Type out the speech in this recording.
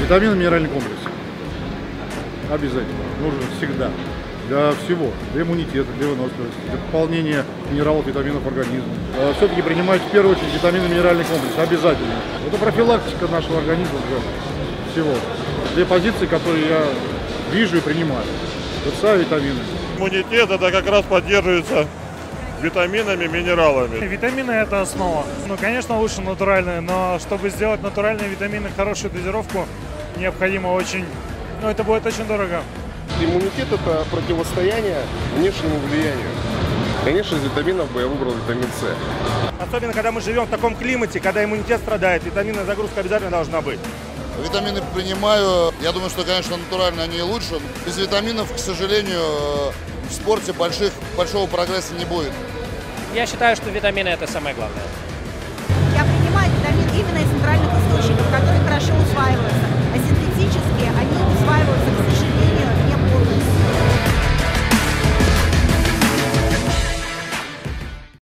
Витамины, минеральный комплекс. Обязательно. Нужен всегда. Для всего. Для иммунитета, для выносливости, для пополнения минералов, витаминов организма. Все-таки принимать в первую очередь витамины, минеральный комплекс. Обязательно. Это профилактика нашего организма для всего. Две позиции, которые я вижу и принимаю. ТЦА, витамины. Иммунитет это как раз поддерживается витаминами, минералами. Витамины это основа. Ну, конечно, лучше натуральные, но чтобы сделать натуральные витамины, хорошую дозировку, необходимо очень... Ну, это будет очень дорого. Иммунитет – это противостояние внешнему влиянию. Конечно, из витаминов бы я выбрал витамин С. Особенно, когда мы живем в таком климате, когда иммунитет страдает, витаминная загрузка обязательно должна быть. Витамины принимаю. Я думаю, что, конечно, натурально они лучше. Без витаминов, к сожалению, в спорте больших, большого прогресса не будет. Я считаю, что витамины это самое главное. Я принимаю витамин именно из